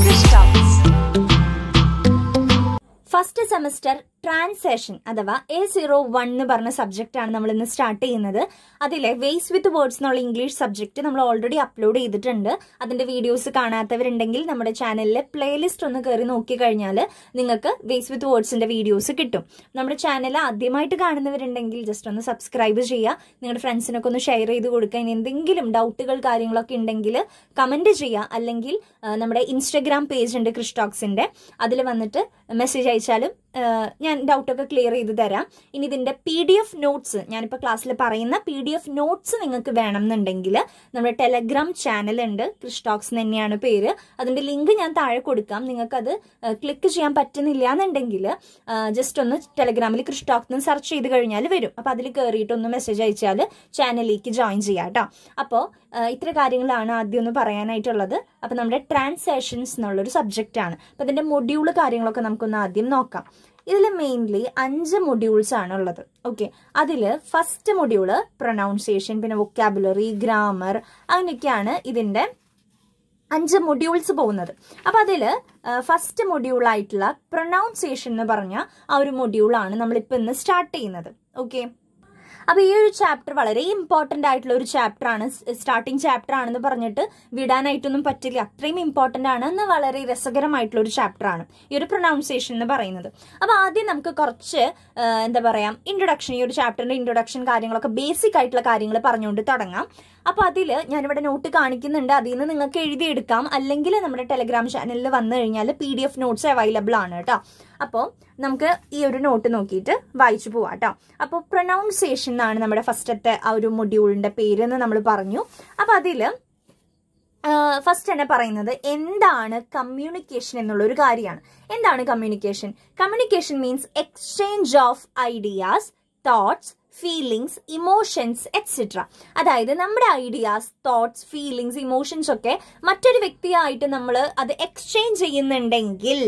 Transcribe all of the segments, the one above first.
Cristal. First semester transition അഥവാ A zero one എന്ന് പറഞ്ഞ സബ്ജക്റ്റ് ആണ് നമ്മൾ ഇന്ന് സ്റ്റാർട്ട് ചെയ്യുന്നത്. അതിലെ വേസ് വിത്ത് വേർഡ്സ് എന്നുള്ള ഇംഗ്ലീഷ് സബ്ജക്റ്റ് നമ്മൾ ഓൾറെഡി അപ്ലോഡ് ചെയ്തിട്ടുണ്ട്. അതിന്റെ വീഡിയോസ് കാണാത്തവരുണ്ടെങ്കിൽ നമ്മുടെ ചാനലിലെ പ്ലേലിസ്റ്റ് ഒന്ന് കയറി നോക്കി കഴിഞ്ഞാൽ നിങ്ങൾക്ക് വേസ് വിത്ത് വേർഡ്സിന്റെ വീഡിയോസ് കിട്ടും. നമ്മുടെ ചാനൽ ആദ്യമായിട്ട് കാണുന്നവരുണ്ടെങ്കിൽ ജസ്റ്റ് ഒന്ന് സബ്സ്ക്രൈബ് ചെയ്യുക. നിങ്ങളുടെ ഫ്രണ്ട്സിനൊക്കെ ഒന്ന് ഷെയർ ചെയ്ത് കൊടുക്കുക. ഇനി എന്തെങ്കിലും ഡൗട്ടുകൾ കാര്യങ്ങളൊക്കെ ഉണ്ടെങ്കിൽ കമന്റ് ചെയ്യുക. അല്ലെങ്കിൽ നമ്മുടെ ഇൻസ്റ്റഗ്രാം പേജ് ഉണ്ട് ക്രിസ്റ്റോക്സിന്റെ അതിൽ വന്നിട്ട് മെസ്സേജ് അയച്ചാലും ആ, ഞാൻ ഡൗട്ടൊക്കെ ക്ലിയർ ചെയ്ത് തരാം. ഇനി ഇതിന്റെ പി ഡി എഫ് നോട്ട്സ് ഞാനിപ്പോൾ ക്ലാസ്സിൽ പറയുന്ന പി ഡി എഫ് നോട്ട്സ് നിങ്ങൾക്ക് വേണമെന്നുണ്ടെങ്കിൽ നമ്മുടെ ടെലഗ്രാം ചാനൽ ഉണ്ട്. ക്രിസ്റ്റോക്സ് തന്നെയാണ് പേര്. അതിന്റെ ലിങ്ക് ഞാൻ താഴെ കൊടുക്കാം. നിങ്ങൾക്കത് ക്ലിക്ക് ചെയ്യാൻ പറ്റുന്നില്ല എന്നുണ്ടെങ്കിൽ ജസ്റ്റ് ഒന്ന് ടെലഗ്രാമിൽ ക്രിസ്റ്റോക്സ് എന്ന് സെർച്ച് ചെയ്ത് കഴിഞ്ഞാൽ വരും. അപ്പോൾ അതിൽ കയറിയിട്ട് ഒന്ന് മെസ്സേജ് അയച്ചാൽ ചാനലിലേക്ക് ജോയിൻ ചെയ്യാം കേട്ടോ അപ്പോൾ ഇത്ര കാര്യങ്ങളാണ് ആദ്യം ഒന്ന് പറയാനായിട്ടുള്ളത്. അപ്പോൾ നമ്മുടെ ട്രാൻസാക്ഷൻസ് എന്നുള്ളൊരു സബ്ജക്റ്റാണ് അപ്പോൾ അതിന്റെ മൊഡ്യൂൾ കാര്യങ്ങളൊക്കെ നമുക്കൊന്ന് ആദ്യം നോക്കാം. ഇതിൽ മെയിൻലി അഞ്ച് മൊഡ്യൂൾസ് ആണ് ഉള്ളത് ഓക്കെ അതിൽ ഫസ്റ്റ് മൊഡ്യൂൾ പ്രൊനൗൺസിയേഷൻ പിന്നെ വൊക്കാബുലറി ഗ്രാമർ അങ്ങനെയൊക്കെയാണ് ഇതിന്റെ അഞ്ച് മൊഡ്യൂൾസ് പോകുന്നത്. അപ്പൊ അതിൽ ഫസ്റ്റ് മൊഡ്യൂൾ ആയിട്ടുള്ള പ്രൊനൗൺസിയേഷൻ എന്ന് പറഞ്ഞ ആ ഒരു മൊഡ്യൂളാണ് നമ്മളിപ്പോൾ ഇന്ന് സ്റ്റാർട്ട് ചെയ്യുന്നത്. ഓക്കെ അപ്പൊ ഈ ഒരു ചാപ്റ്റർ വളരെ ഇമ്പോർട്ടന്റ് ആയിട്ടുള്ള ഒരു ചാപ്റ്റർ ആണ്. സ്റ്റാർട്ടിംഗ് ചാപ്റ്റർ ആണെന്ന് പറഞ്ഞിട്ട് വിടാനായിട്ടൊന്നും പറ്റില്ല. അത്രയും ഇമ്പോർട്ടന്റ് ആണ് എന്ന് വളരെ രസകരമായിട്ടുള്ള ഒരു ചാപ്റ്റർ ആണ് ഈ ഒരു പ്രൊനൗൺസിയേഷൻ എന്ന് പറയുന്നത്. അപ്പൊ ആദ്യം നമുക്ക് കുറച്ച് എന്താ പറയാ ഇൻട്രൊഡക്ഷൻ ഈ ഒരു ചാപ്റ്ററിന്റെ ഇൻട്രൊഡക്ഷൻ കാര്യങ്ങളൊക്കെ ബേസിക് ആയിട്ടുള്ള കാര്യങ്ങൾ പറഞ്ഞുകൊണ്ട് തുടങ്ങാം. അപ്പൊ അതിൽ ഞാനിവിടെ നോട്ട് കാണിക്കുന്നുണ്ട്. അതിൽ നിന്ന് നിങ്ങൾക്ക് എഴുതിയെടുക്കാം. അല്ലെങ്കിൽ നമ്മുടെ ടെലഗ്രാം ചാനലിൽ വന്നു കഴിഞ്ഞാൽ P D F notes available ആണ് കേട്ടോ അപ്പോൾ നമുക്ക് ഈ ഒരു നോട്ട് നോക്കിയിട്ട് വായിച്ചു പോവാം കേട്ടോ അപ്പോൾ പ്രൊനൗൺസിയേഷൻ എന്നാണ് നമ്മുടെ ഫസ്റ്റത്തെ ആ ഒരു മൊഡ്യൂളിന്റെ പേര് എന്ന് നമ്മൾ പറഞ്ഞു. അപ്പോൾ അതിൽ ഫസ്റ്റ് തന്നെ പറയുന്നത് എന്താണ് കമ്മ്യൂണിക്കേഷൻ എന്നുള്ള ഒരു കാര്യമാണ്. എന്താണ് communication communication means exchange of ideas thoughts feelings emotions etcetera അതായത് നമ്മുടെ ഐഡിയാസ് തോട്ട്സ് ഫീലിങ്സ് ഇമോഷൻസ് ഒക്കെ മറ്റൊരു വ്യക്തിയായിട്ട് നമ്മൾ അത് എക്സ്ചേഞ്ച് ചെയ്യുന്നുണ്ടെങ്കിൽ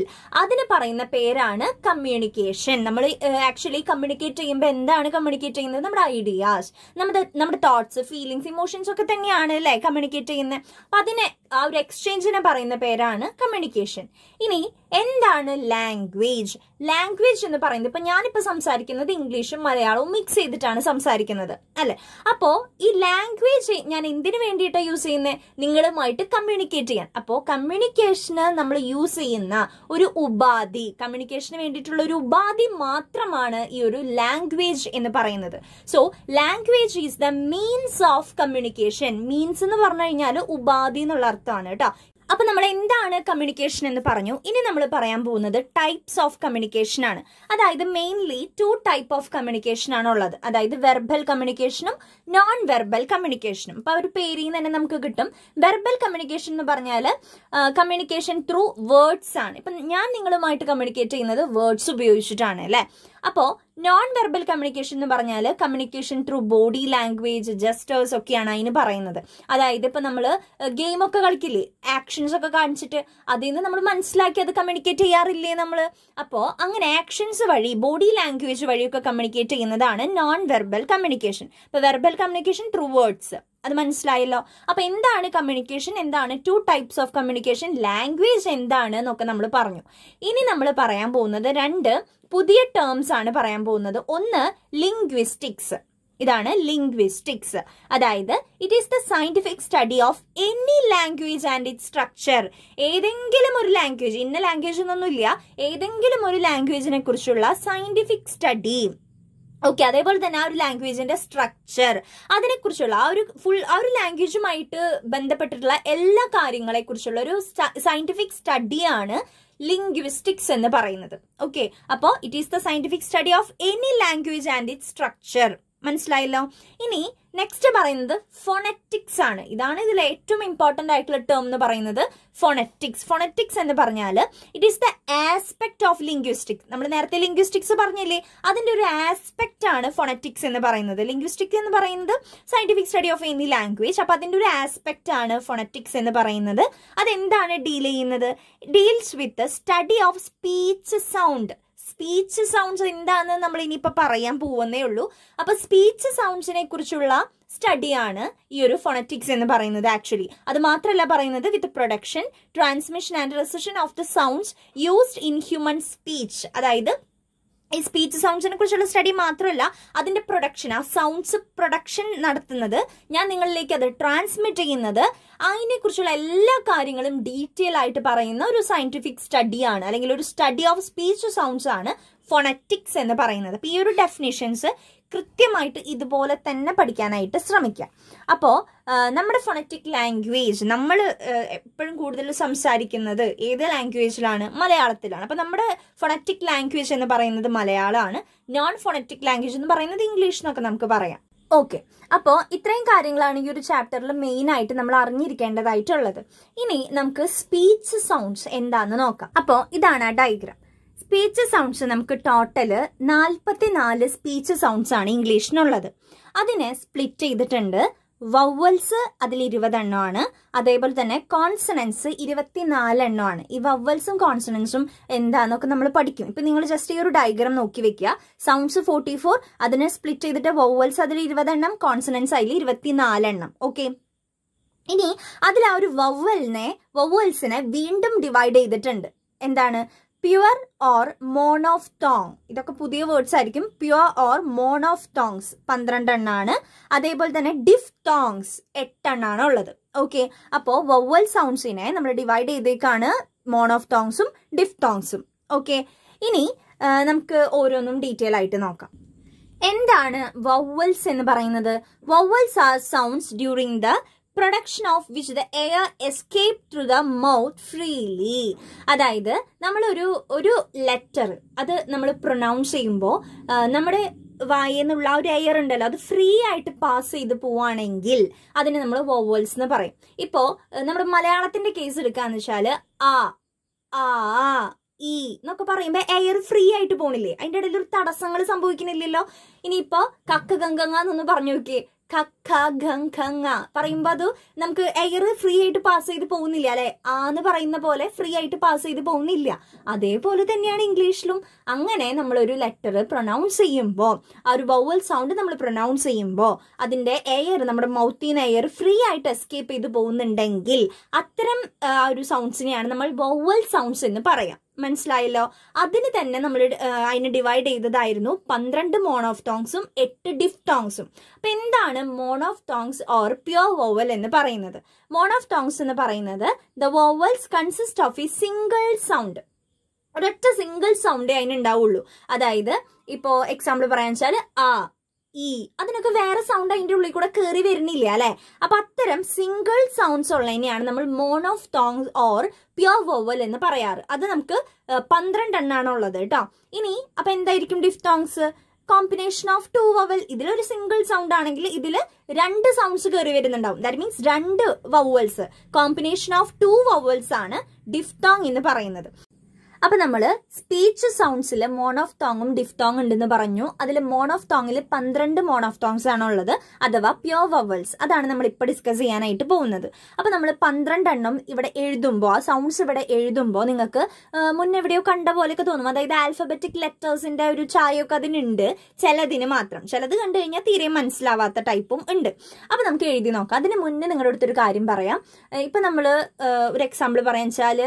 അതിന് പറയുന്ന പേരാണ് കമ്മ്യൂണിക്കേഷൻ നമ്മൾ ആക്ച്വലി കമ്മ്യൂണിക്കേറ്റ് ചെയ്യുമ്പോൾ എന്താണ് കമ്മ്യൂണിക്കേറ്റ് ചെയ്യുന്നത്? നമ്മുടെ ഐഡിയാസ് നമ്മുടെ നമ്മുടെ തോട്ട്സ് ഫീലിങ്സ് ഇമോഷൻസ് ഒക്കെ തന്നെയാണ് അല്ലേ കമ്മ്യൂണിക്കേറ്റ് ചെയ്യുന്നത്? അപ്പൊ അതിനെ ആ ഒരു എക്സ്ചേഞ്ചിനെ പറയുന്ന പേരാണ് കമ്മ്യൂണിക്കേഷൻ ഇനി എന്താണ് ലാംഗ്വേജ് ലാംഗ്വേജ് എന്ന് പറയുന്നത് ഇപ്പൊ ഞാനിപ്പോ സംസാരിക്കുന്നത് ഇംഗ്ലീഷും മലയാളവും മിക്സ് ചെയ്തിട്ടാണ് സംസാരിക്കുന്നത് അല്ലെ? അപ്പോ ഈ ലാംഗ്വേജ് ഞാൻ എന്തിനു വേണ്ടിയിട്ടാണ് യൂസ് ചെയ്യുന്നത് നിങ്ങളുമായിട്ട് കമ്മ്യൂണിക്കേറ്റ് ചെയ്യാൻ. അപ്പോ കമ്മ്യൂണിക്കേഷന് നമ്മൾ യൂസ് ചെയ്യുന്ന ഒരു ഉപാധി കമ്മ്യൂണിക്കേഷന് വേണ്ടിയിട്ടുള്ള ഒരു ഉപാധി മാത്രമാണ് ഈ ഒരു ലാംഗ്വേജ് എന്ന് പറയുന്നത്. So language is the means of communication means എന്ന് പറഞ്ഞു കഴിഞ്ഞാൽ ഉപാധി എന്നുള്ള അർത്ഥമാണ് കേട്ടോ. അപ്പൊ നമ്മൾ എന്താണ് കമ്മ്യൂണിക്കേഷൻ എന്ന് പറഞ്ഞു? ഇനി നമ്മൾ പറയാൻ പോകുന്നത് ടൈപ്സ് ഓഫ് കമ്മ്യൂണിക്കേഷൻ ആണ്. അതായത് mainly two type of communication ആണ് ഉള്ളത്. അതായത് വെർബൽ കമ്മ്യൂണിക്കേഷനും നോൺ വെർബൽ കമ്മ്യൂണിക്കേഷനും അപ്പൊ ഒരു പേരിൽ തന്നെ നമുക്ക് കിട്ടും. വെർബൽ കമ്മ്യൂണിക്കേഷൻ എന്ന് പറഞ്ഞാൽ കമ്മ്യൂണിക്കേഷൻ ത്രൂ വേർഡ്സ് ആണ്. ഇപ്പൊ ഞാൻ നിങ്ങളുമായിട്ട് കമ്മ്യൂണിക്കേറ്റ് ചെയ്യുന്നത് വേർഡ്സ് ഉപയോഗിച്ചിട്ടാണ് അല്ലെ? അപ്പോ നോൺ വെർബൽ കമ്മ്യൂണിക്കേഷൻ എന്ന് പറഞ്ഞാൽ communication through body language gestures ഒക്കെയാണ് അതിന് പറയുന്നത്. അതായത് ഇപ്പൊ നമ്മൾ ഗെയിമൊക്കെ കളിക്കില്ലേ? ആക്ഷൻസ് ഒക്കെ കാണിച്ചിട്ട് അതിൽ നിന്ന് നമ്മൾ മനസ്സിലാക്കി അത് കമ്മ്യൂണിക്കേറ്റ് ചെയ്യാറില്ലേ നമ്മൾ അപ്പോൾ അങ്ങനെ ആക്ഷൻസ് വഴി ബോഡി ലാംഗ്വേജ് വഴിയൊക്കെ കമ്മ്യൂണിക്കേറ്റ് ചെയ്യുന്നതാണ് നോൺ വെർബൽ കമ്മ്യൂണിക്കേഷൻ ഇപ്പൊ വെർബൽ കമ്മ്യൂണിക്കേഷൻ ത്രൂ വേർഡ്സ് അത് മനസ്സിലായല്ലോ. അപ്പൊ എന്താണ് കമ്മ്യൂണിക്കേഷൻ എന്താണ് two types of communication language എന്താണ് എന്നൊക്കെ നമ്മൾ പറഞ്ഞു. ഇനി നമ്മൾ പറയാൻ പോകുന്നത് രണ്ട് പുതിയ ടേംസ് ആണ് പറയാൻ പോകുന്നത്. ഒന്ന് ലിംഗ്വിസ്റ്റിക്സ് ഇതാണ് ലിംഗ്വിസ്റ്റിക്സ് അതായത് it is the scientific study of any language and it structure ഏതെങ്കിലും ഒരു ലാംഗ്വേജ് ഇന്ന ലാംഗ്വേജ് എന്നൊന്നുമില്ല ഏതെങ്കിലും ഒരു ലാംഗ്വേജിനെ കുറിച്ചുള്ള സയന്റിഫിക് സ്റ്റഡി ഓക്കെ അതേപോലെ തന്നെ ആ ഒരു ലാംഗ്വേജിന്റെ സ്ട്രക്ചർ അതിനെക്കുറിച്ചുള്ള ആ ഒരു ഫുൾ ആ ഒരു ലാംഗ്വേജുമായിട്ട് ബന്ധപ്പെട്ടിട്ടുള്ള എല്ലാ കാര്യങ്ങളെ കുറിച്ചുള്ള ഒരു സയന്റിഫിക് സ്റ്റഡിയാണ് ലിംഗ്വിസ്റ്റിക്സ് എന്ന് പറയുന്നത്. ഓക്കെ അപ്പോൾ it is the scientific study of any language and it structure മനസ്സിലായല്ലോ? ഇനി നെക്സ്റ്റ് പറയുന്നത് ഫോണറ്റിക്സ് ആണ്. ഇതാണ് ഇതിൽ ഏറ്റവും ഇമ്പോർട്ടന്റ് ആയിട്ടുള്ള ടേം എന്ന് പറയുന്നത് ഫോണറ്റിക്സ് ഫോണറ്റിക്സ് എന്ന് പറഞ്ഞാൽ it is the aspect of linguistics നമ്മൾ നേരത്തെ ലിംഗ്വിസ്റ്റിക്സ് പറഞ്ഞില്ലേ? അതിന്റെ ഒരു ആസ്പെക്ട് ആണ് ഫോണറ്റിക്സ് എന്ന് പറയുന്നത്. ലിംഗ്വിസ്റ്റിക്സ് എന്ന് പറയുന്നത് scientific study of any language അപ്പോൾ അതിന്റെ ഒരു ആസ്പെക്ട് ആണ് ഫോണറ്റിക്സ് എന്ന് പറയുന്നത്. അതെന്താണ് ഡീൽ ചെയ്യുന്നത്? Deals with study of speech sound speech sounds എന്താണെന്ന് നമ്മൾ ഇനിയിപ്പോൾ പറയാൻ പോകുന്നേ ഉള്ളൂ. അപ്പൊ സ്പീച്ച് സൗണ്ട്സിനെ കുറിച്ചുള്ള സ്റ്റഡിയാണ് ഈ ഒരു ഫോണറ്റിക്സ് എന്ന് പറയുന്നത് ആക്ച്വലി അത് മാത്രമല്ല പറയുന്നത് with production transmission and reception of the sounds used in human speech അതായത് ഈ സ്പീച്ച് സൗണ്ട്സിനെ കുറിച്ചുള്ള സ്റ്റഡി മാത്രമല്ല അതിന്റെ പ്രൊഡക്ഷൻ ആ സൗണ്ട്സ് പ്രൊഡക്ഷൻ നടത്തുന്നത് ഞാൻ നിങ്ങളിലേക്ക് അത് ട്രാൻസ്മിറ്റ് ചെയ്യുന്നത് അതിനെക്കുറിച്ചുള്ള എല്ലാ കാര്യങ്ങളും ഡീറ്റെയിൽ ആയിട്ട് പറയുന്ന ഒരു സയന്റിഫിക് സ്റ്റഡിയാണ് അല്ലെങ്കിൽ ഒരു സ്റ്റഡി ഓഫ് സ്പീച്ച് സൗണ്ട്സ് ആണ് ഫോണറ്റിക്സ് എന്ന് പറയുന്നത്. അപ്പോൾ ഈ ഒരു ഡെഫിനേഷൻസ് കൃത്യമായിട്ട് ഇതുപോലെ തന്നെ പഠിക്കാനായിട്ട് ശ്രമിക്കുക അപ്പോൾ നമ്മുടെ ഫൊണറ്റിക് ലാംഗ്വേജ് നമ്മൾ എപ്പോഴും കൂടുതൽ സംസാരിക്കുന്നത് ഏത് ലാംഗ്വേജിലാണ് മലയാളത്തിലാണ്. അപ്പോൾ നമ്മുടെ ഫൊണറ്റിക് ലാംഗ്വേജ് എന്ന് പറയുന്നത് മലയാളമാണ്. നോൺ ഫൊണറ്റിക് ലാംഗ്വേജ് എന്ന് പറയുന്നത് ഇംഗ്ലീഷ് എന്നൊക്കെ നമുക്ക് പറയാം. ഓക്കെ അപ്പോൾ ഇത്രയും കാര്യങ്ങളാണ് ഈ ഒരു ചാപ്റ്ററിൽ മെയിൻ ആയിട്ട് നമ്മൾ അറിഞ്ഞിരിക്കേണ്ടതായിട്ടുള്ളത്. ഇനി നമുക്ക് സ്പീച്ച് സൗണ്ട്സ് എന്താണെന്ന് നോക്കാം. അപ്പോൾ ഇതാണ് ആ ഡയഗ്രാം സ്പീച്ച് സൗണ്ട്സ് നമുക്ക് ടോട്ടൽ നാൽപ്പത്തിനാല് സ്പീച്ച് സൗണ്ട്സ് ആണ് ഇംഗ്ലീഷിനുള്ളത്. അതിനെ സ്പ്ലിറ്റ് ചെയ്തിട്ടുണ്ട്. വവ്വൽസ് അതിൽ ഇരുപതെണ്ണമാണ്. അതേപോലെ തന്നെ കോൺസണൻസ് ഇരുപത്തിനാലെണ്ണമാണ്. ഈ വവ്വൽസും കോൺസണൻസും എന്താന്നൊക്കെ നമ്മൾ പഠിക്കും. ഇപ്പൊ നിങ്ങൾ ജസ്റ്റ് ഈ ഒരു ഡയഗ്രാം നോക്കി വെക്കുക. സൗണ്ട്സ് ഫോർട്ടി ഫോർ അതിനെ സ്പ്ലിറ്റ് ചെയ്തിട്ട് വവ്വൽസ് അതിൽ ഇരുപതെണ്ണം കോൺസണൻസ് അതിൽ ഇരുപത്തിനാലെണ്ണം. ഓക്കെ ഇനി അതിൽ ആ ഒരു വവ്വലിനെ വവ്വൽസിനെ വീണ്ടും ഡിവൈഡ് ചെയ്തിട്ടുണ്ട്. എന്താണ്? Pure or monophthong ഇതൊക്കെ പുതിയ വേർഡ്സ് ആയിരിക്കും. Pure or monophthongs പന്ത്രണ്ട് എണ്ണാണ്. അതേപോലെ തന്നെ ഡിഫ് ടോങ്സ് എട്ടെണ്ണാണ് ഉള്ളത്. ഓക്കെ അപ്പോൾ വവ്വൽ സൗണ്ട്സിനെ നമ്മൾ ഡിവൈഡ് ചെയ്തേക്കാണ് മോൺ ഓഫ് ടോങ്സും ഡിഫ് ടോങ്സും ഓക്കെ ഇനി നമുക്ക് ഓരോന്നും ഡീറ്റെയിൽ ആയിട്ട് നോക്കാം. എന്താണ് വവ്വൽസ് എന്ന് പറയുന്നത്? Vowels are sounds during the production of which the air escape through the mouth freely അതായത് നമ്മളൊരു ഒരു ലെറ്റർ അത് നമ്മൾ പ്രൊനൗൺസ് ചെയ്യുമ്പോൾ നമ്മുടെ വായെന്നുള്ള ആ ഒരു എയർ ഉണ്ടല്ലോ അത് ഫ്രീ ആയിട്ട് പാസ് ചെയ്ത് പോവാണെങ്കിൽ അതിനെ നമ്മൾ വോവൽസ് എന്ന് പറയും. ഇപ്പോൾ നമ്മുടെ മലയാളത്തിന്റെ കേസ് എടുക്കാന്ന് വെച്ചാൽ ആ ആ ഈ എന്നൊക്കെ പറയുമ്പോൾ എയർ ഫ്രീ ആയിട്ട് പോണില്ലേ? അതിന്റെ ഇടയിൽ ഒരു തടസ്സങ്ങൾ സംഭവിക്കുന്നില്ലല്ലോ ഇനിയിപ്പോ കക്ക ഗംഗങ്ങ എന്നൊന്ന് പറഞ്ഞു നോക്കിയേ. കക്ക പറയുമ്പോ അത് നമുക്ക് എയർ ഫ്രീ ആയിട്ട് പാസ് ചെയ്ത് പോകുന്നില്ല അല്ലെ? ആന്ന് പറയുന്ന പോലെ ഫ്രീ ആയിട്ട് പാസ് ചെയ്ത് പോകുന്നില്ല. അതേപോലെ തന്നെയാണ് ഇംഗ്ലീഷിലും. അങ്ങനെ നമ്മൾ ഒരു ലെറ്റർ പ്രൊനൗൺസ് ചെയ്യുമ്പോൾ ആ ഒരു വൗവൽ സൗണ്ട് നമ്മൾ പ്രൊനൗൺസ് ചെയ്യുമ്പോൾ അതിന്റെ എയർ നമ്മുടെ മൗത്തിൽ നിന്ന് എയർ ഫ്രീ ആയിട്ട് എസ്കേപ്പ് ചെയ്ത് പോകുന്നുണ്ടെങ്കിൽ അത്തരം ആ ഒരു സൗണ്ട്സിനെയാണ് നമ്മൾ വൗവൽ സൗണ്ട്സ് എന്ന് പറയാം. മനസ്സിലായല്ലോ? അതിന് തന്നെ നമ്മൾ അതിനെ ഡിവൈഡ് ചെയ്തതായിരുന്നു പന്ത്രണ്ട് മോണോഫ് ടോങ്സും എട്ട് ഡിഫ് ടോങ്സും അപ്പൊ എന്താണ് monophthongs or pure vowel എന്ന് പറയുന്നത്. ടോങ്സ് എന്ന് പറയുന്നത് the vowels consist of a single sound ഒരൊറ്റ സിംഗിൾ സൗണ്ടേ അതിനുണ്ടാവുള്ളൂ. അതായത് ഇപ്പോ എക്സാമ്പിൾ പറയാൻ വെച്ചാൽ ആ ഈ അതിനൊക്കെ വേറെ സൗണ്ട് അതിന്റെ ഉള്ളിൽ കൂടെ കയറി വരുന്നില്ല അല്ലേ? അപ്പൊ അത്തരം സിംഗിൾ സൗണ്ട്സ് ഉള്ളതിനെയാണ് നമ്മൾ monophthongs or pure vowel എന്ന് പറയാറ്. അത് നമുക്ക് പന്ത്രണ്ട് എണ്ണാണുള്ളത് കേട്ടോ. ഇനി അപ്പൊ എന്തായിരിക്കും diphthongs combination of two vowel ഇതിലൊരു സിംഗിൾ സൗണ്ട് ആണെങ്കിൽ ഇതിൽ രണ്ട് സൗണ്ട്സ് കയറി വരുന്നുണ്ടാവും. ദാറ്റ് മീൻസ് രണ്ട് vowels combination of two vowels ആണ് ഡിഫ്തോങ് എന്ന് പറയുന്നത്. അപ്പൊ നമ്മൾ സ്പീച്ച് സൗണ്ട്സിൽ ഓഫ് ടോങ്ങും ടോങ് ഉണ്ടെന്ന് പറഞ്ഞു. അതിൽ മോൺ ഓഫ് ടോങ്ങിൽ പന്ത്രണ്ട് മോൺ ഓഫ് ടോങ്സ് ആണ് ഉള്ളത്. അഥവാ പ്യോർ വവൽസ് അതാണ് നമ്മൾ ഇപ്പൊ ഡിസ്കസ് ചെയ്യാനായിട്ട് പോകുന്നത്. അപ്പൊ നമ്മൾ പന്ത്രണ്ടെണ്ണം ഇവിടെ എഴുതുമ്പോൾ ആ സൗണ്ട്സ് ഇവിടെ എഴുതുമ്പോൾ നിങ്ങൾക്ക് മുന്നെവിടെയോ കണ്ട പോലെയൊക്കെ തോന്നും. അതായത് ആൽഫബറ്റിക് ലെറ്റേഴ്സിന്റെ ഒരു ചായയൊക്കെ അതിനുണ്ട്. ചിലതിന് മാത്രം. ചിലത് കണ്ടു കഴിഞ്ഞാൽ തീരെ മനസ്സിലാവാത്ത ടൈപ്പും ഉണ്ട്. അപ്പൊ നമുക്ക് എഴുതി നോക്കാം. അതിന് മുന്നേ നിങ്ങളുടെ അടുത്തൊരു കാര്യം പറയാം. ഇപ്പൊ നമ്മൾ ഒരു എക്സാമ്പിൾ പറയാൻ വെച്ചാൽ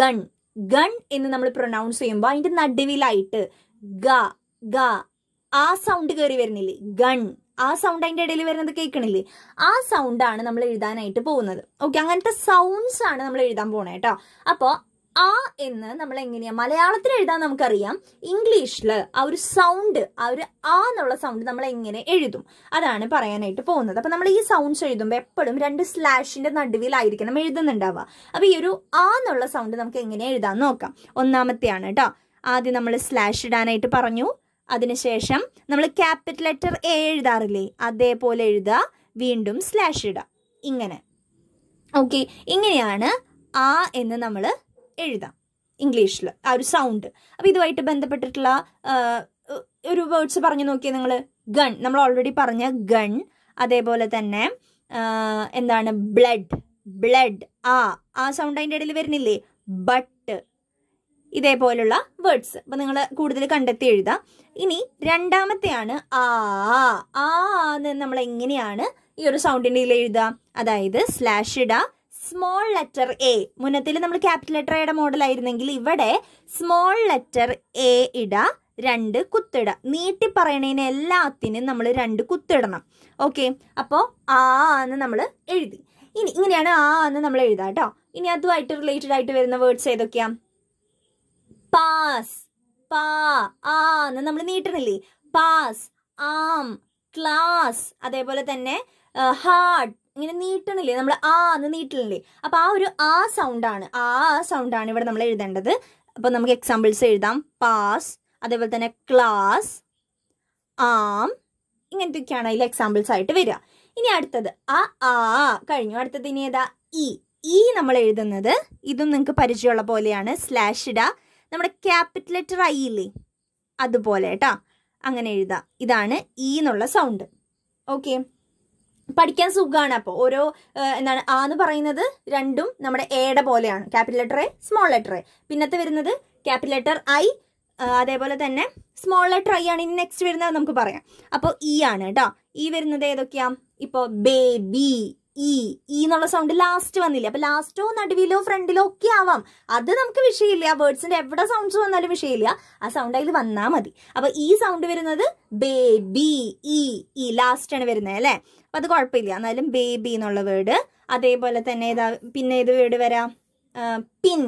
ഗൺ ഗൺ എന്ന് നമ്മൾ പ്രൊനൗൺസ് ചെയ്യുമ്പോൾ അതിന്റെ നടുവിലായിട്ട് ഗ ഗ ആ സൗണ്ട് കയറി വരുന്നില്ലേ? ഗൺ. ആ സൗണ്ട് അതിന്റെ ഇടയിൽ വരുന്നത് കേൾക്കണില്ലേ? ആ സൗണ്ടാണ് നമ്മൾ എഴുതാനായിട്ട് പോകുന്നത്. ഓക്കെ അങ്ങനത്തെ സൗണ്ട്സ് ആണ് നമ്മൾ എഴുതാൻ പോണേ കേട്ടോ അപ്പോൾ ആ എന്ന് നമ്മൾ എങ്ങനെയാ മലയാളത്തിൽ എഴുതാൻ നമുക്കറിയാം. ഇംഗ്ലീഷിൽ ആ ഒരു സൗണ്ട് ആ ഒരു ആ എന്നുള്ള സൗണ്ട് നമ്മൾ എങ്ങനെ എഴുതും? അതാണ് പറയാനായിട്ട് പോകുന്നത്. അപ്പൊ നമ്മൾ ഈ സൗണ്ട്സ് എഴുതുമ്പോൾ എപ്പോഴും രണ്ട് സ്ലാഷിന്റെ നടുവിലായിരിക്കണം എഴുതുന്നുണ്ടാവുക. അപ്പോൾ ഈ ഒരു ആ എന്നുള്ള സൗണ്ട് നമുക്ക് എങ്ങനെ എഴുതാൻ നോക്കാം? ഒന്നാമത്തെയാണ് കേട്ടോ ആദ്യം നമ്മൾ സ്ലാഷ് ഇടാനായിട്ട് പറഞ്ഞു. അതിനുശേഷം നമ്മൾ ക്യാപിറ്റൽ ലെറ്റർ എ എഴുതാറില്ലേ? അതേപോലെ എഴുതുക. വീണ്ടും സ്ലാഷ് ഇടുക. ഇങ്ങനെ. ഓക്കെ ഇങ്ങനെയാണ് ആ എന്ന് നമ്മൾ എഴുതാം. ഇംഗ്ലീഷിൽ ആ ഒരു സൗണ്ട് അപ്പോൾ ഇതുമായിട്ട് ബന്ധപ്പെട്ടിട്ടുള്ള ഒരു വേർഡ്സ് പറഞ്ഞു നോക്കിയാൽ നിങ്ങൾ ഗൺ നമ്മൾ ഓൾറെഡി പറഞ്ഞ ഗൺ അതേപോലെ തന്നെ എന്താണ്? ബ്ലഡ് ബ്ലഡ് ആ ആ സൗണ്ട് അതിന്റെ ഇടയിൽ വരുന്നില്ലേ? ബട്ട് ഇതേപോലുള്ള വേർഡ്സ് അപ്പം നിങ്ങൾ കൂടുതൽ കണ്ടെത്തി എഴുതാം. ഇനി രണ്ടാമത്തെയാണ് ആ ആ എന്ന് നമ്മൾ എങ്ങനെയാണ് ഈ ഒരു സൗണ്ടിന്റെ ഇതിൽ എഴുതുക അതായത് സ്ലാഷ് ഇടുക സ്മോൾ ലെറ്റർ എ മുന്നത്തിൽ നമ്മൾ ക്യാപിറ്റൽ ലെറ്റർ എയുടെ മോഡൽ ആയിരുന്നെങ്കിൽ ഇവിടെ സ്മോൾ ലെറ്റർ എ ഇട രണ്ട് കുത്തിട. നീട്ടി പറയണതിന് എല്ലാത്തിനും നമ്മൾ രണ്ട് കുത്തിടണം. ഓക്കെ അപ്പോൾ ആ എന്ന് നമ്മൾ എഴുതി. ഇനി ഇങ്ങനെയാണ് ആ എന്ന് നമ്മൾ എഴുതാം കേട്ടോ ഇനി അതുമായിട്ട് റിലേറ്റഡ് ആയിട്ട് വരുന്ന വേർഡ്സ് ഏതൊക്കെയാ? പാസ് പാ ആ എന്ന് നമ്മൾ നീട്ടണില്ലേ? പാസ് ആം ക്ലാസ് അതേപോലെ തന്നെ ഹാർട്ട് ഇങ്ങനെ നീട്ടണില്ലേ? നമ്മൾ ആ എന്ന് നീട്ടണില്ലേ? അപ്പൊ ആ ഒരു ആ സൗണ്ടാണ് ആ സൗണ്ടാണ് ഇവിടെ നമ്മൾ എഴുതേണ്ടത്. അപ്പൊ നമുക്ക് എക്സാമ്പിൾസ് എഴുതാം. പാസ് അതേപോലെ തന്നെ ക്ലാസ് ആം ഇങ്ങനത്തെയൊക്കെയാണ് അതിൽ എക്സാമ്പിൾസ് ആയിട്ട് വരിക. ഇനി അടുത്തത്. ആ ആ കഴിഞ്ഞു. അടുത്തത് ഇനി ഏതാ? ഇ ഈ നമ്മൾ എഴുതുന്നത് ഇതും നിങ്ങൾക്ക് പരിചയമുള്ള പോലെയാണ്. സ്ലാഷ് ഇട. നമ്മുടെ ക്യാപിറ്റൽ ലെറ്റർ ഐ ഇല്ലേ? അതുപോലെ കേട്ടോ. അങ്ങനെ എഴുതാം. ഇതാണ് ഈ എന്നുള്ള സൗണ്ട് ഓക്കെ പഠിക്കാൻ സുഖമാണ് അപ്പോൾ ഓരോ എന്താണ് ആ എന്ന് പറയുന്നത് രണ്ടും നമ്മുടെ എയുടെ പോലെയാണ്. Capital letter A small letter A. പിന്നത്തെ വരുന്നത് ക്യാപിറ്റൽ ലെറ്റർ ഐ അതേപോലെ തന്നെ സ്മോൾ ലെറ്റർ ഐ ആണ്. ഇനി നെക്സ്റ്റ് വരുന്നത് നമുക്ക് പറയാം. അപ്പോൾ ഇ ആണ് കേട്ടോ ഈ വരുന്നത് ഏതൊക്കെയാ? ഇപ്പോൾ ബേബി ഈ ഈ എന്നുള്ള സൗണ്ട് ലാസ്റ്റ് വന്നില്ല? അപ്പൊ ലാസ്റ്റോ നടുവിലോ ഫ്രണ്ടിലോ ഒക്കെ ആവാം. അത് നമുക്ക് വിഷയമില്ല. വേർഡ്സിന്റെ എവിടെ സൗണ്ട്സ് വന്നാലും വിഷയമില്ല. ആ സൗണ്ട് അതിൽ വന്നാൽ മതി. അപ്പൊ ഈ സൗണ്ട് വരുന്നത് ബേബി ഇ ഇ ലാസ്റ്റ് ആണ് വരുന്നത് അല്ലേ? അപ്പൊ അത് കുഴപ്പമില്ല. എന്നാലും ബേബി എന്നുള്ള വേർഡ് അതേപോലെ തന്നെ ഏതാ പിന്നെ ഏത് വേർഡ് വരാം? പിൻ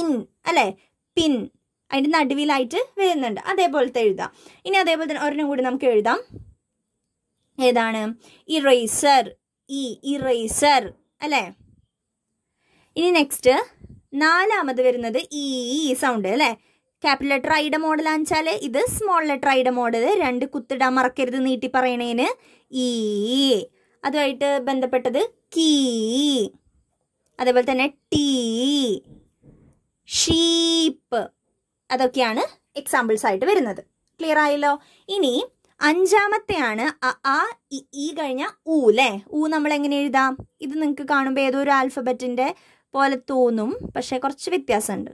ഇൻ അല്ലേ? പിൻ അതിന്റെ നടുവിലായിട്ട് വരുന്നുണ്ട്. അതേപോലത്തെ എഴുതാം. ഇനി അതേപോലെ തന്നെ ഒരെണ്ണം കൂടി നമുക്ക് എഴുതാം. ഏതാണ്? ഇറേസർ ഇ ഇറേസർ അല്ലേ? ഇനി നെക്സ്റ്റ് നാലാമത് വരുന്നത് ഇ സൗണ്ട് അല്ലേ? ക്യാപിറ്റൽ ലെറ്റർ ഐയുടെ മോഡൽ വെച്ചാൽ ഇത് സ്മോൾ ലെറ്റർ ഐയുടെ മോഡൽ രണ്ട് കുത്തിടാൻ മറക്കരുത് നീട്ടി പറയണേന്. ഈ. അതുമായിട്ട് ബന്ധപ്പെട്ടത് കീ. അതേപോലെ തന്നെ ടീ. ഷീപ്പ്. അതൊക്കെയാണ് എക്സാമ്പിൾസ് ആയിട്ട് വരുന്നത്. ക്ലിയർ ആയല്ലോ? ഇനി അഞ്ചാമത്തെയാണ് ആ ഇ കഴിഞ്ഞ ഊ അല്ലേ ഊ നമ്മൾ എങ്ങനെ എഴുതാം? ഇത് നിങ്ങൾക്ക് കാണുമ്പോൾ ഏതോ ഒരു ആൽഫബറ്റിന്റെ പോലെ തോന്നും പക്ഷേ കുറച്ച് വ്യത്യാസമുണ്ട്.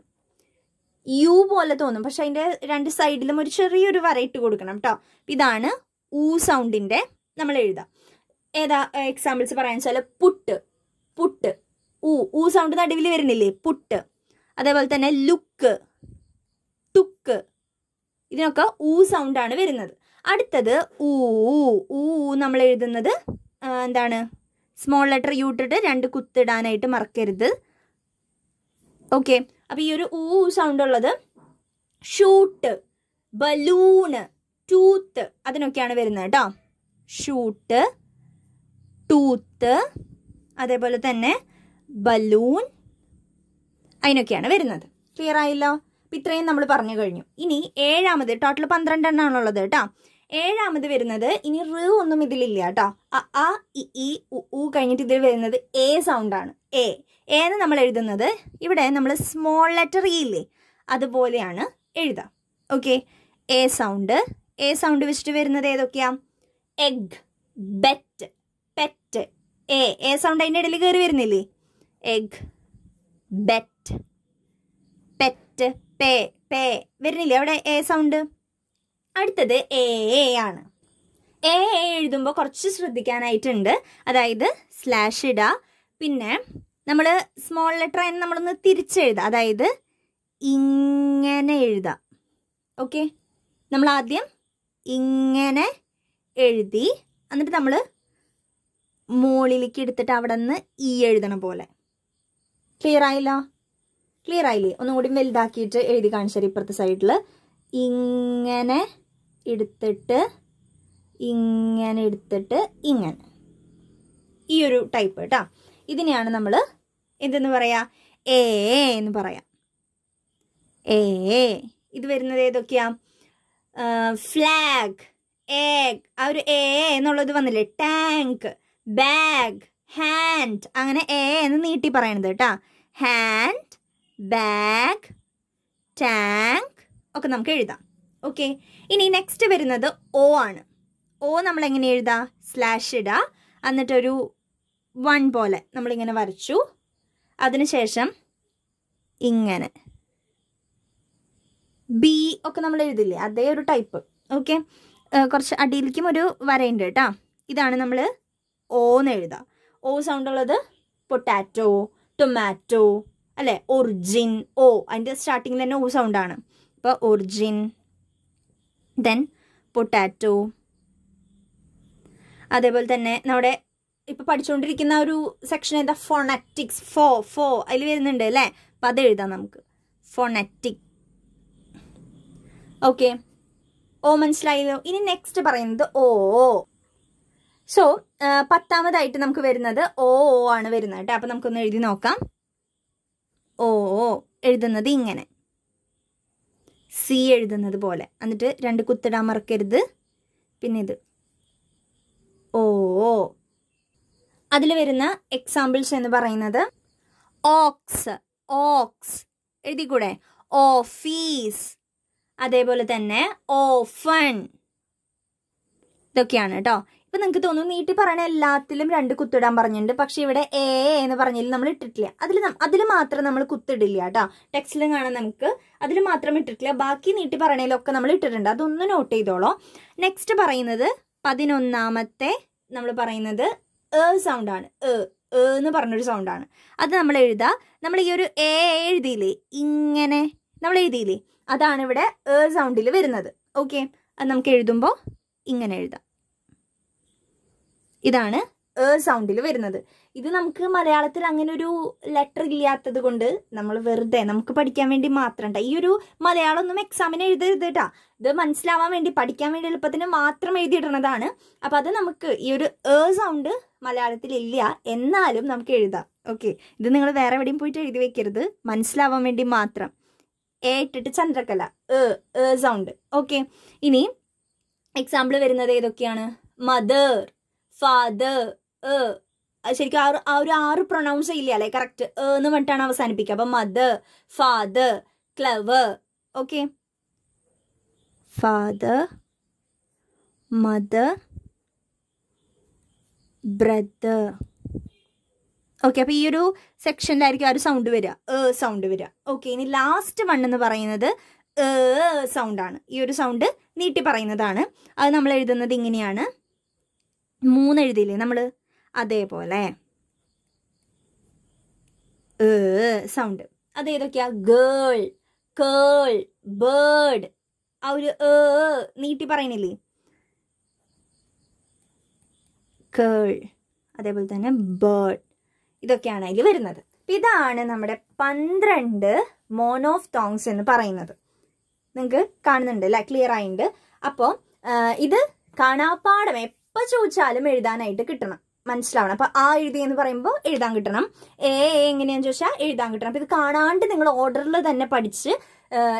യു പോലെ തോന്നും പക്ഷെ അതിന്റെ രണ്ട് സൈഡിലും ഒരു ചെറിയൊരു വര ഇട്ട് കൊടുക്കണം കേട്ടോ ഇതാണ് ഊ സൗണ്ടിന്റെ നമ്മൾ എഴുതാം ഏതാ എക്സാമ്പിൾസ് പറയാന്ന് വെച്ചാൽ പുട്ട് പുട്ട് ഊ ഊ സൗണ്ട് നടുവിൽ വരുന്നില്ലേ? പുട്ട്. അതേപോലെ തന്നെ ലുക്ക് ടുക്ക്. ഇതിനൊക്കെ ഊ സൗണ്ടാണ് വരുന്നത്. അടുത്തത് ഊ ഊ നമ്മൾ എഴുതുന്നത് എന്താണ്? സ്മോൾ ലെറ്റർ യു ഇട്ടിട്ട് രണ്ട് കുത്തിടാനായിട്ട് മറക്കരുത്. ഓക്കെ അപ്പൊ ഈ ഒരു ഊ സൗണ്ട് ഉള്ളത് ഷൂട്ട് ബലൂണ് ടൂത്ത് അതിനൊക്കെയാണ് വരുന്നത് കേട്ടോ. ഷൂട്ട് ടൂത്ത് അതേപോലെ തന്നെ ബലൂൺ അതിനൊക്കെയാണ് വരുന്നത്. ക്ലിയർ ആയില്ലോ? അപ്പൊ ഇത്രയും നമ്മൾ പറഞ്ഞു കഴിഞ്ഞു. ഇനി ഏഴാമത് ടോട്ടൽ പന്ത്രണ്ടെണ്ണാണുള്ളത് കേട്ടോ. ഏഴാമത് വരുന്നത് ഇനി റ് ഒന്നും ഇതിലില്ല കേട്ടോ. അ ആ ഇ ഈ ഉ കഴിഞ്ഞിട്ട് ഇതിൽ വരുന്നത് എ സൗണ്ട് ആണ്. എ. എന്ന് നമ്മൾ എഴുതുന്നത് ഇവിടെ നമ്മൾ സ്മോൾ ലെറ്റർ ഇ ഇല്ലേ? അതുപോലെയാണ് എഴുതാം. ഓക്കെ എ സൗണ്ട് എ സൗണ്ട് വെച്ചിട്ട് വരുന്നത് ഏതൊക്കെയാ? എഗ് ബെറ്റ് പെറ്റ് എ എ സൗണ്ട് അതിന്റെ ഇടയിൽ കയറി വരുന്നില്ലേ? എഗ് ബെറ്റ് പെറ്റ് പേ പേ വരുന്നില്ലേ? അവിടെ എ സൗണ്ട് അടുത്തത് എ എ ആണ്. എ എഴുതുമ്പോൾ കുറച്ച് ശ്രദ്ധിക്കാനായിട്ടുണ്ട്. അതായത് സ്ലാഷ് ഇടുക പിന്നെ നമ്മൾ സ്മോൾ ലെറ്റർ ആയി നമ്മളൊന്ന് തിരിച്ചെഴുതുക അതായത് ഇങ്ങനെ എഴുതാം. ഓക്കെ നമ്മൾ ആദ്യം ഇങ്ങനെ എഴുതി എന്നിട്ട് നമ്മൾ മുകളിലേക്ക് എടുത്തിട്ട് അവിടെ നിന്ന് ഈ എഴുതണ പോലെ. ക്ലിയർ ആയില്ല? ക്ലിയർ ആയില്ലേ? ഒന്നുകൂടി വലുതാക്കിയിട്ട് എഴുതി കാണിച്ചാൽ ഇപ്പുറത്തെ സൈഡിൽ ഇങ്ങനെ എടുത്തിട്ട് ഇങ്ങനെ എടുത്തിട്ട് ഇങ്ങനെ. ഈ ഒരു ടൈപ്പ് കേട്ടോ. ഇതിനെയാണ് നമ്മൾ എന്തെന്ന് പറയാ? എ എന്ന് പറയാം. എ ഇത് വരുന്നത് ഏതൊക്കെയാ? ഫ്ലാഗ് എഗ് ആ ഒരു എ എന്നുള്ളത് വന്നില്ലേ? ടാങ്ക് ബാഗ് ഹാൻഡ് അങ്ങനെ എ എന്ന് നീട്ടി പറയണത് കേട്ടോ. ഹാൻഡ് ബാഗ് ടാങ്ക് ഒക്കെ നമുക്ക് എഴുതാം. ഓക്കെ ഇനി നെക്സ്റ്റ് വരുന്നത് ഓ ആണ്. ഓ നമ്മൾ എങ്ങനെ എഴുതാം? സ്ലാഷ് ഇടുക എന്നിട്ടൊരു വൺ പോലെ നമ്മളിങ്ങനെ വരച്ചു. അതിനുശേഷം ഇങ്ങനെ. ബി ഒക്കെ നമ്മൾ എഴുതില്ലേ? അതേ ഒരു ടൈപ്പ് ഓക്കെ കുറച്ച് അടിയിലേക്കും ഒരു വരയുണ്ട് കേട്ടോ. ഇതാണ് നമ്മൾ ഓ എന്ന് എഴുതാം. ഓ സൗണ്ട് ഉള്ളത് പൊട്ടാറ്റോ ടൊമാറ്റോ അല്ലെ? ഒറിജിൻ ഓ. അതിന്റെ സ്റ്റാർട്ടിങ്ങിൽ തന്നെ ഓ സൗണ്ടാണ് ഇപ്പോൾ ഒറിജിൻ ദെൻ പൊട്ടാറ്റോ അതേപോലെ തന്നെ നമ്മുടെ ഇപ്പൊ പഠിച്ചുകൊണ്ടിരിക്കുന്ന ഒരു സെക്ഷൻ ഏതാ? ഫോണറ്റിക്സ് ഫോ ഫോ അതിൽ വരുന്നുണ്ട് അല്ലേ? അപ്പം അത് എഴുതാം നമുക്ക്. ഫോണറ്റിക് ഓക്കെ ഓ മനസ്സിലായല്ലോ. ഇനി നെക്സ്റ്റ് പറയുന്നത് ഓ. സോ പത്താമതായിട്ട് നമുക്ക് വരുന്നത് ഓ ഓ ആണ് വരുന്നത് കേട്ടോ. അപ്പം നമുക്കൊന്ന് എഴുതി നോക്കാം. ഓ എഴുതുന്നത് ഇങ്ങനെ. സി എഴുതുന്നത് പോലെ. എന്നിട്ട് രണ്ട് കുത്തിടാൻ മറക്കരുത്. പിന്നെ ഇത്. ഓ അതിൽ വരുന്ന എക്സാമ്പിൾസ് എന്ന് പറയുന്നത് ഓക്സ് ഓക്സ്. എഴുതിക്കൂടെ? ഓഫീസ് അതേപോലെ തന്നെ ഓഫൺ. ഇതൊക്കെയാണ് കേട്ടോ. ഇപ്പൊ നിങ്ങൾക്ക് തോന്നും നീട്ടി പറയണ എല്ലാത്തിലും രണ്ട് കുത്തിടാൻ പറഞ്ഞിട്ടുണ്ട്. പക്ഷെ ഇവിടെ എ എന്ന് പറഞ്ഞതിൽ നമ്മൾ ഇട്ടിട്ടില്ല. അതിൽ അതിൽ മാത്രം നമ്മൾ കുത്തിടില്ല കേട്ടോ. ടെക്സ്റ്റിലും കാണാൻ നമുക്ക്. അതിൽ മാത്രം ഇട്ടിട്ടില്ല. ബാക്കി നീട്ടി പറയണതിലൊക്കെ നമ്മൾ ഇട്ടിട്ടുണ്ട്. അതൊന്ന് നോട്ട് ചെയ്തോളോ. നെക്സ്റ്റ് പറയുന്നത് പതിനൊന്നാമത്തെ നമ്മൾ പറയുന്നത് എ സൗണ്ട് ആണ്. എ എ എന്ന് പറഞ്ഞൊരു സൗണ്ടാണ് അത് നമ്മൾ എഴുതാം. നമ്മൾ ഈ ഒരു എ എഴുതിയില്ലേ? ഇങ്ങനെ. നമ്മൾ എഴുതിയില്ലേ? അതാണ് ഇവിടെ എ സൗണ്ടിൽ വരുന്നത്. ഓക്കെ അത് നമുക്ക് എഴുതുമ്പോൾ ഇങ്ങനെ എഴുതാം. ഇതാണ് എ സൗണ്ടിൽ വരുന്നത്. ഇത് നമുക്ക് മലയാളത്തിൽ അങ്ങനെ ഒരു ലെറ്റർ ഇല്ലാത്തത് കൊണ്ട് നമ്മൾ വെറുതെ നമുക്ക് പഠിക്കാൻ വേണ്ടി മാത്രം ഈ ഒരു മലയാളം ഒന്നും എക്സാമിന് എഴുതരുത് കേട്ടാ ഇത് മനസ്സിലാവാൻ വേണ്ടി പഠിക്കാൻ വേണ്ടി എളുപ്പത്തിന് മാത്രം എഴുതിയിടുന്നതാണ്. അപ്പൊ അത് നമുക്ക് ഈ ഒരു എ സൗണ്ട് മലയാളത്തിൽ ഇല്ല എന്നാലും നമുക്ക് എഴുതാം. ഓക്കെ ഇത് നിങ്ങൾ വേറെ എവിടെയും പോയിട്ട് എഴുതി വെക്കരുത്. മനസ്സിലാവാൻ വേണ്ടി മാത്രം. എ ഇട്ടിട്ട് ചന്ദ്രകല. എ എ സൗണ്ട് ഓക്കെ ഇനി എക്സാമ്പിൾ വരുന്നത് ഏതൊക്കെയാണ്? മദർ ഫാദർ എ ശരിക്കും ആ ആ ഒരു ആറ് പ്രൊണൗൺസ് ചെയ്യില്ല? അല്ലേ? കറക്റ്റ് എന്ന് പറഞ്ഞിട്ടാണ് അവസാനിപ്പിക്കുക. അപ്പൊ mother father clever okay father mother brother okay അപ്പൊ ഈ ഒരു സെക്ഷനിലായിരിക്കും ആ ഒരു സൗണ്ട് വരിക. ഏ സൗണ്ട് വരിക. ഓക്കെ ഇനി ലാസ്റ്റ് വൺ എന്ന് പറയുന്നത് ഏ സൗണ്ട് ആണ്. ഈ ഒരു സൗണ്ട് നീട്ടി പറയുന്നതാണ്. അത് നമ്മൾ എഴുതുന്നത് ഇങ്ങനെയാണ്. മൂന്ന് എഴുതിയില്ലേ നമ്മൾ അതേപോലെ. ഏ സൗണ്ട് അത് ഏതൊക്കെയാ? ഗേൾ കേൾ ബേർഡ് ആ ഒരു ഏ നീട്ടി പറയണില്ലേ? കേൾ അതേപോലെ തന്നെ ബേർഡ് ഇതൊക്കെയാണ് അതിൽ വരുന്നത്. ഇതാണ് നമ്മുടെ പന്ത്രണ്ട് മോണോഫ് തോങ്സ് എന്ന് പറയുന്നത്. നിങ്ങൾക്ക് കാണുന്നുണ്ട് അല്ലെ? ക്ലിയർ ആയിട്ടുണ്ട് അപ്പോൾ ഇത് കാണാപ്പാടം എപ്പോൾ ചോദിച്ചാലും എഴുതാനായിട്ട് കിട്ടണം. മനസ്സിലാവണം. അപ്പൊ ആ എഴുതി എന്ന് പറയുമ്പോൾ എഴുതാൻ കിട്ടണം. എ എങ്ങനെയാന്ന് ചോദിച്ചാൽ എഴുതാൻ കിട്ടണം. അപ്പൊ ഇത് കാണാണ്ട് നിങ്ങൾ ഓർഡറിൽ തന്നെ പഠിച്ച്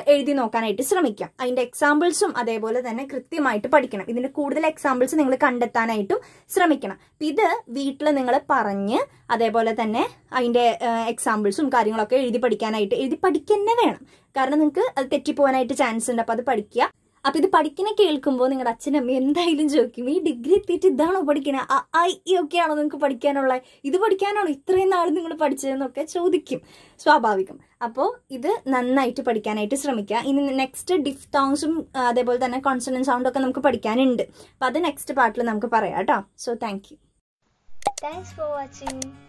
എഴുതി നോക്കാനായിട്ട് ശ്രമിക്കാം. അതിന്റെ എക്സാമ്പിൾസും അതേപോലെ തന്നെ കൃത്യമായിട്ട് പഠിക്കണം. ഇതിന്റെ കൂടുതൽ എക്സാമ്പിൾസ് നിങ്ങൾ കണ്ടെത്താനായിട്ടും ശ്രമിക്കണം. ഇത് വീട്ടിൽ നിങ്ങൾ പറഞ്ഞ് അതേപോലെ തന്നെ അതിന്റെ എക്സാമ്പിൾസും കാര്യങ്ങളൊക്കെ എഴുതി പഠിക്കാനായിട്ട് എഴുതി പഠിക്കന്നെ വേണം. കാരണം നിങ്ങൾക്ക് അത് തെറ്റിപ്പോവാനായിട്ട് ചാൻസ് ഉണ്ട്. അപ്പോൾ അത് പഠിക്കുക. അപ്പൊ ഇത് പഠിക്കണ കേൾക്കുമ്പോൾ നിങ്ങളുടെ അച്ഛനും അമ്മയും എന്തായാലും ചോദിക്കും ഈ ഡിഗ്രി എത്തിയിട്ട് ഇതാണോ പഠിക്കണേ? ഐ ഇ ഒക്കെ ആണോ നിങ്ങൾക്ക് പഠിക്കാനുള്ള? ഇത് പഠിക്കാനാണോ ഇത്രയും നാൾ നിങ്ങൾ പഠിച്ചതെന്നൊക്കെ ചോദിക്കും. സ്വാഭാവികം. അപ്പോൾ ഇത് നന്നായിട്ട് പഠിക്കാനായിട്ട് ശ്രമിക്കുക ഇനി നെക്സ്റ്റ് ഡിഫ് ടോങ്സും അതേപോലെ തന്നെ കോൺസണന്റ് സൗണ്ട് ഒക്കെ നമുക്ക് പഠിക്കാനുണ്ട്. അപ്പൊ അത് നെക്സ്റ്റ് പാർട്ടിൽ നമുക്ക് പറയാം കേട്ടോ. So thank you for watching.